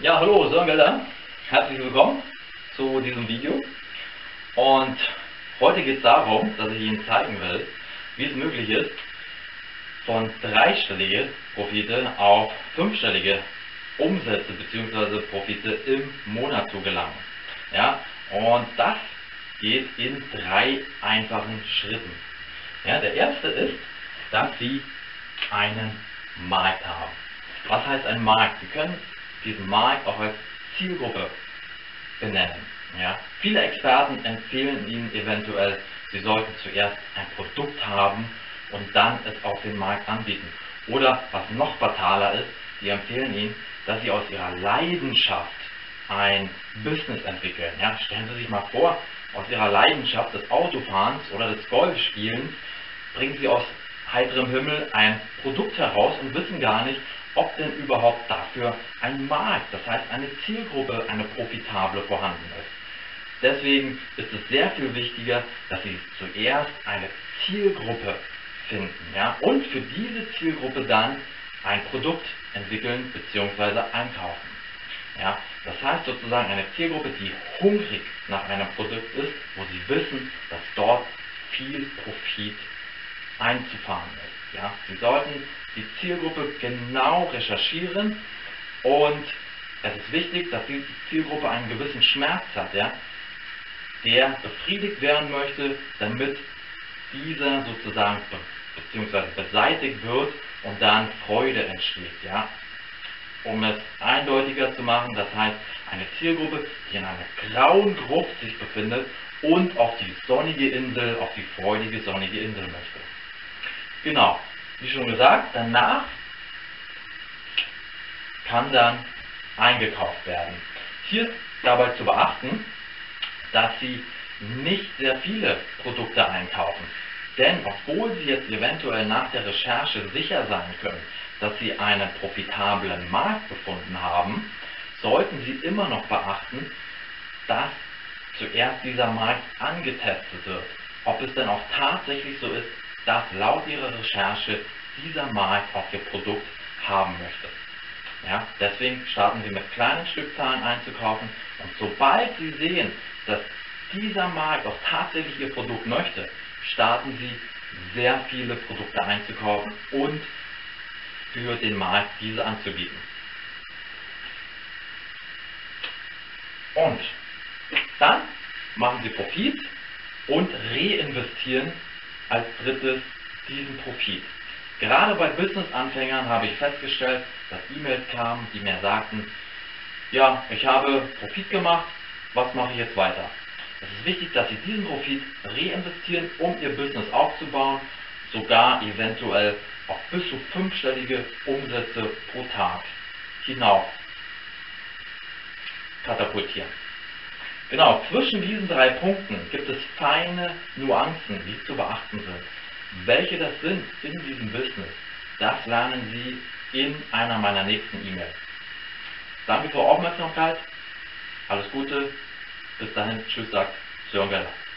Ja, hallo Sören Gelder. Herzlich willkommen zu diesem Video. Und heute geht es darum, dass ich Ihnen zeigen will, wie es möglich ist, von dreistellige Profite auf fünfstellige Umsätze bzw. Profite im Monat zu gelangen. Ja, und das geht in drei einfachen Schritten. Ja, der erste ist, dass Sie einen Markt haben. Was heißt ein Markt? Sie können diesen Markt auch als Zielgruppe benennen. Ja? Viele Experten empfehlen Ihnen eventuell, Sie sollten zuerst ein Produkt haben und dann es auf den Markt anbieten. Oder was noch fataler ist, Sie empfehlen Ihnen, dass Sie aus Ihrer Leidenschaft ein Business entwickeln. Ja? Stellen Sie sich mal vor, aus Ihrer Leidenschaft des Autofahrens oder des Golfspielens bringen Sie aus heiterem Himmel ein Produkt heraus und wissen gar nicht, ob denn überhaupt dafür ein Markt, das heißt eine Zielgruppe, eine profitable vorhanden ist. Deswegen ist es sehr viel wichtiger, dass Sie zuerst eine Zielgruppe finden ja, und für diese Zielgruppe dann ein Produkt entwickeln bzw. einkaufen. Ja, das heißt sozusagen eine Zielgruppe, die hungrig nach einem Produkt ist, wo Sie wissen, dass dort viel Profit einzufahren ist. Ja, Sie sollten die Zielgruppe genau recherchieren und es ist wichtig, dass die Zielgruppe einen gewissen Schmerz hat, ja, der befriedigt werden möchte, damit dieser sozusagen bzw. beseitigt wird und dann Freude entsteht. Ja. Um es eindeutiger zu machen, das heißt eine Zielgruppe, die in einer grauen Gruft sich befindet und auf die sonnige Insel, auf die freudige sonnige Insel möchte. Genau, wie schon gesagt, danach kann dann eingekauft werden. Hier ist dabei zu beachten, dass Sie nicht sehr viele Produkte einkaufen. Denn obwohl Sie jetzt eventuell nach der Recherche sicher sein können, dass Sie einen profitablen Markt gefunden haben, sollten Sie immer noch beachten, dass zuerst dieser Markt angetestet wird. Ob es denn auch tatsächlich so ist, dass laut Ihrer Recherche dieser Markt auch Ihr Produkt haben möchte. Ja, deswegen starten Sie mit kleinen Stückzahlen einzukaufen und sobald Sie sehen, dass dieser Markt auch tatsächlich Ihr Produkt möchte, starten Sie sehr viele Produkte einzukaufen und für den Markt diese anzubieten. Und dann machen Sie Profit und reinvestieren als drittes diesen Profit. Gerade bei Business-Anfängern habe ich festgestellt, dass E-Mails kamen, die mir sagten, ja, ich habe Profit gemacht, was mache ich jetzt weiter? Es ist wichtig, dass Sie diesen Profit reinvestieren, um Ihr Business aufzubauen, sogar eventuell auf bis zu fünfstellige Umsätze pro Tag hinauf katapultieren. Genau, zwischen diesen drei Punkten gibt es feine Nuancen, die zu beachten sind. Welche das sind in diesem Business, das lernen Sie in einer meiner nächsten E-Mails. Danke für Aufmerksamkeit, alles Gute, bis dahin, tschüss, sagt Sören Geller.